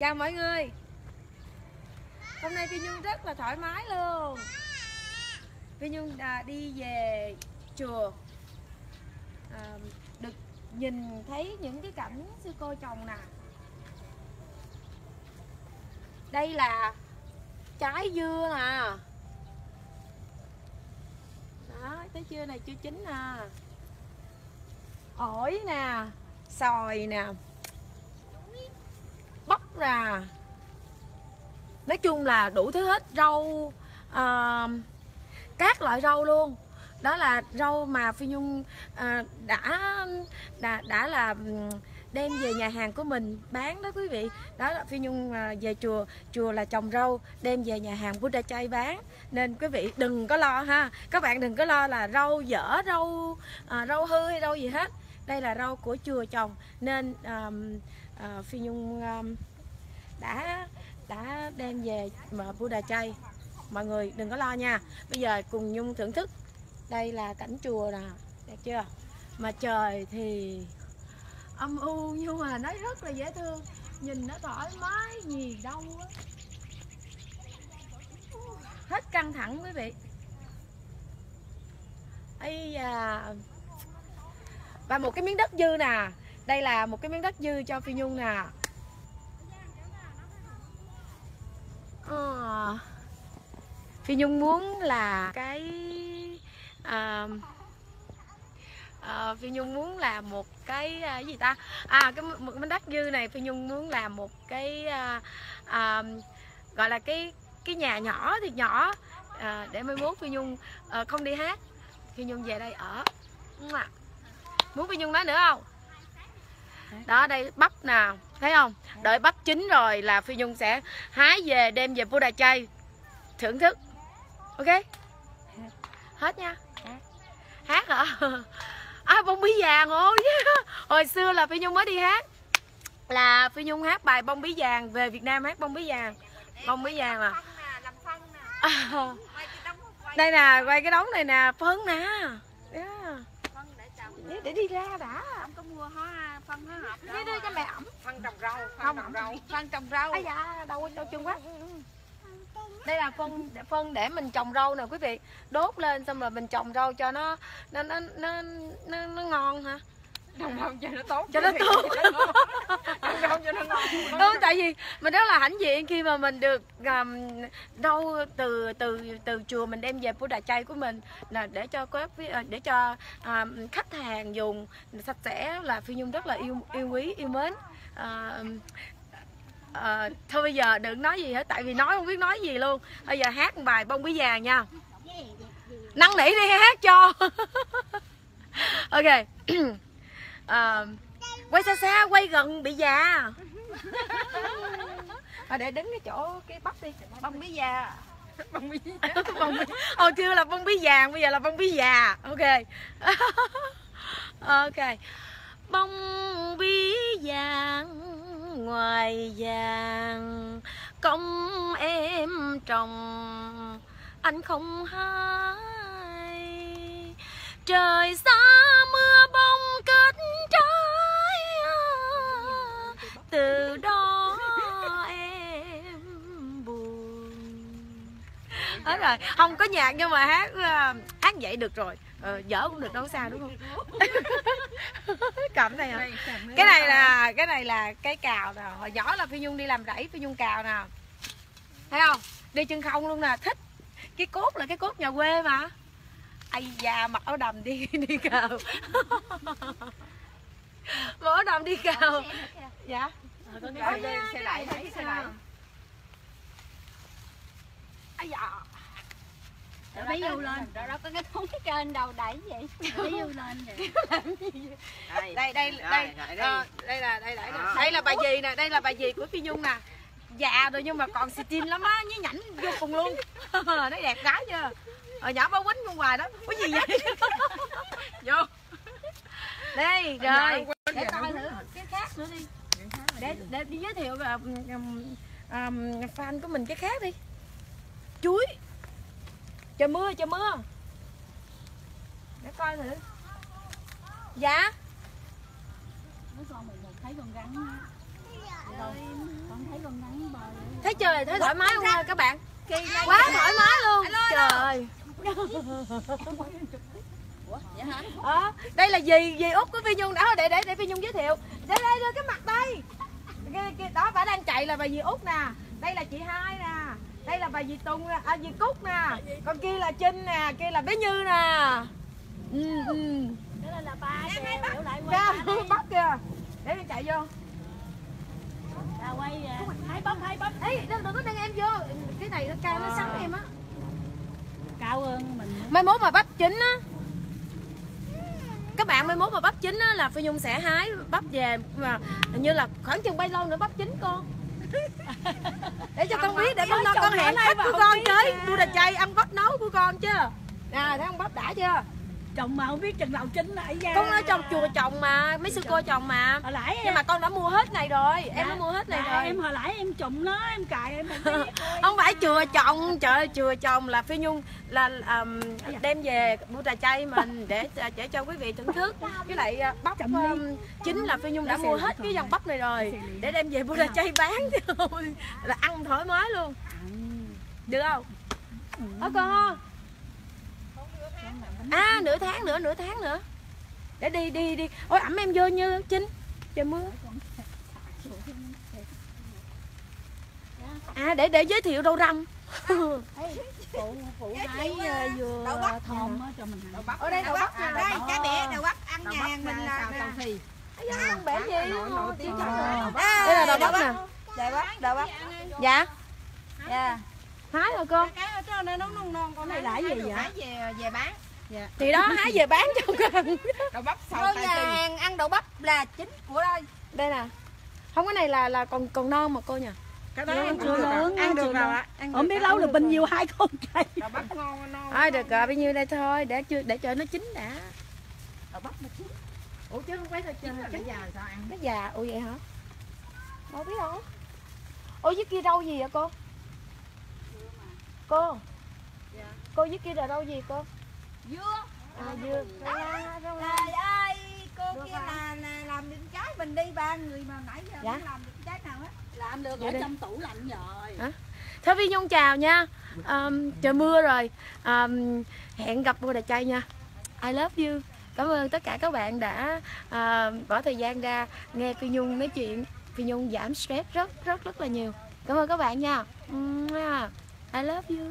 Chào mọi người. Hôm nay Phi Nhung rất là thoải mái luôn. Phi Nhung đã đi về chùa. À, Được nhìn thấy những cái cảnh sư cô trồng nè. Đây là trái dưa nè. Đó, trái dưa này chưa chín nè Ổi nè Xoài nè là nói chung là đủ thứ hết rau uh, các loại rau luôn. Đó là rau mà phi nhung uh, đã đã đã là đem về nhà hàng của mình bán đó quý vị. Đó là phi nhung uh, về chùa chùa là trồng rau đem về nhà hàng buddha chay bán. Nên quý vị đừng có lo ha. Các bạn đừng có lo là rau dở rau uh, rau hư hay rau gì hết. Đây là rau của chùa trồng. Nên à, uh, phi nhung à, đã đã đem về mà Buddha chay. Mọi người đừng có lo nha. Bây giờ cùng nhung thưởng thức. Đây là cảnh chùa nè. Đẹp chưa? Mà trời thì âm u nhưng mà nó rất là dễ thương. Nhìn nó thoải mái gì đâu á hết căng thẳng quý vị. Ấy à... và một cái miếng đất dư nè. Đây là một cái miếng đất dư cho phi nhung nè. À, phi nhung muốn là cái à, à, phi nhung muốn là một cái à, gì ta? À cái một cái đất dư này phi nhung muốn làm một cái à, à, gọi là cái cái nhà nhỏ thiệt nhỏ. À, để mai mốt phi nhung à, không đi hát phi nhung về đây ở. Muốn phi nhung nói nữa không? Đó đây bắp nè thấy không? Đợi bắp chín rồi là phi nhung sẽ hái về đem về Buddha chay. Thưởng thức. Ok? Hết nha. Hát hả? À bông bí vàng ôi hồi xưa là phi nhung mới đi hát. Là phi nhung hát bài bông bí vàng về việt nam hát bông bí vàng. Bông bí vàng à, à đây nè quay cái đống này nè phân nè. Yeah. để, để đi ra đã. Không có mua hóa phân hóa học Đi đưa cho mẹ ẩm phân trồng rau phân Không. trồng rau phân trồng rau à dạ đâu đâu chung quá đây là phân phân để mình trồng rau nè quý vị đốt lên xong rồi mình trồng rau cho nó nó nó nó nó, nó ngon hả trồng rau cho nó tốt cho nó tốt cho nó ngon đúng tại vì mình rất là hãnh diện khi mà mình được um, rau từ từ từ chùa mình đem về Buddha chay của mình là để cho các để cho um, khách hàng dùng sạch sẽ là phi nhung rất là yêu yêu quý yêu mến. À, à, thôi bây giờ đừng nói gì hết tại vì nói không biết nói gì luôn. Bây giờ hát một bài bông bí vàng nha. Năn nỉ đi hát cho. Ok. À, quay xa xa quay gần bị già. À, để đứng cái chỗ cái bắp đi. Bông bí già. Bông bí bông bí hồi chưa là bông bí vàng bây giờ là bông bí già. Ok. Ok. Bông bí vàng ngoài vàng. Công em trồng anh không hay trời xa mưa bông hết rồi. Không có nhạc nhưng mà hát ờ, hát vậy được rồi. Ờ, dở cũng được đâu có sao đúng không? Cầm này hả cái này là cái này là cái cào nè hồi nhỏ là phi nhung đi làm rẫy phi nhung cào nè thấy không? Đi chân không luôn nè. Thích. Cái cốt là cái cốt nhà quê mà. Ai da mặc áo đầm đi đi cào. Mặc áo đầm đi cào. Dạ. Ờ, có cái- Rồi, xe đẩy, đẩy, xe đẩy. ai da Lấy dù lên? Rồi đó có cái thúng trên đầu đẩy vậy. Lấy dù lên vậy? Đây. Đây Rồi, đây. rồi, ờ, đây là đây là đây là. Bà dì nè đây là bà dì của phi nhung nè. Già rồi nhưng mà còn tin lắm á nhí nhảnh vô cùng luôn. Nó đẹp gái chưa? Ở nhỏ báo quýnh con hoài đó. Có gì vậy? Vô. Đây rồi. để coi thử cái khác nữa đi. Để để đi giới thiệu um, um, fan của mình cái khác đi. Chuối trời mưa trời mưa. Để coi thử. Dạ. Thấy con rắn trời thấy thoải mái không các bạn? Quá thoải mái luôn. Trời. Ơi Ờ, đây là dì dì út của phi nhung đã để để để phi nhung giới thiệu. Đây đây đưa cái mặt đây. Kia, kia, đó bà đang chạy là bà dì út nè. Đây là chị hai nè đây là bà dì tùng nè, à, dì cúc nè. Còn kia là trinh nè kia là bé như nè. Ừ, ừ. đó là ba kìa biểu lại quay bắt kìa. Để đi chạy vô. Quay à, hai bắp hai bắp Ê, đừng, đừng có nâng em vô. Cái này nó cao nó sắn em á. Cao hơn mình. Mai mốt mà bắp chín á. Các bạn mai mốt mà bắp chín á là phi nhung sẽ hái bắp về mà hình như là khoảng chừng bao lâu nữa bắp chín con để cho con biết để con lo con hẹn khách của con tới bu đà chay ăn bắp nấu của con chứ nè thấy ăn bắp đã chưa chồng mà không biết chừng nào chín lại ra con ở trong chùa trồng mà mấy sư cô trồng mà. Hồi nãy nhưng mà con đã mua hết này rồi em đã mua hết này dạ, rồi. em hồi nãy em trụng nó em cài em không không phải chùa chồng trời ơi chùa chồng là phi nhung là um, đem về bu trà chay mình để để cho quý vị thưởng thức. Với lại uh, bắp um, chính là phi nhung đã mua hết cái dòng bắp này rồi để đem về bu trà chay bán thôi là ăn thoải mái luôn. Được không? Ở con không à nửa tháng nữa nửa tháng nữa. Để đi đi đi. Ôi ẩm em vô như chính trời mưa. À để để giới thiệu rau răm. Phụ phụ hái vừa thơm á cho mình Đậu bắp. Ở đây đậu bắp nè, đây bắp. bẹ đậu bắp ăn nhà hàng mình là tàu thì. ăn bể gì? Đây là đậu bắp nè. Đậu bắp đậu bắp. Dạ. Dạ. Hái rồi cô cái ở trên đây nó non non con này cái gì vậy? về về bán. Thì đó hái về bán cho con Đậu bắp Cô tay nhà hàng ăn đậu bắp là chính của đây. Đây nè. Không cái này là là còn còn non mà cô nhỉ? Cái đó Chưa ăn chưa được à? lớn, Ăn chưa được rồi lớn. ạ. Không biết lâu được bao nhiêu hai con cây Đậu bắp ngon ngon. thôi được rồi bao nhiêu đây thôi để chưa để cho nó chín đã. Đậu bắp mà chín. Ủa chứ không phải thôi Chín là cái già sao ăn? nó già ủa vậy hả? Đâu biết đâu ủa dưới kia rau gì vậy cô? Cô? Cô dưới kia là rau gì cô dưa. À dưa. Trời ơi cô kia là, là làm được trái mình đi ba người mà nãy giờ Dạ. không làm được trái nào hết làm được Vậy ở đi. trong tủ lạnh rồi. Thôi Vi Nhung chào nha. Um, Trời mưa rồi. Um, Hẹn gặp cô Đà Chay nha. I love you. Cảm ơn tất cả các bạn đã à, bỏ thời gian ra nghe Phi Nhung nói chuyện. Phi Nhung giảm stress rất rất rất là nhiều. Cảm ơn các bạn nha. I love you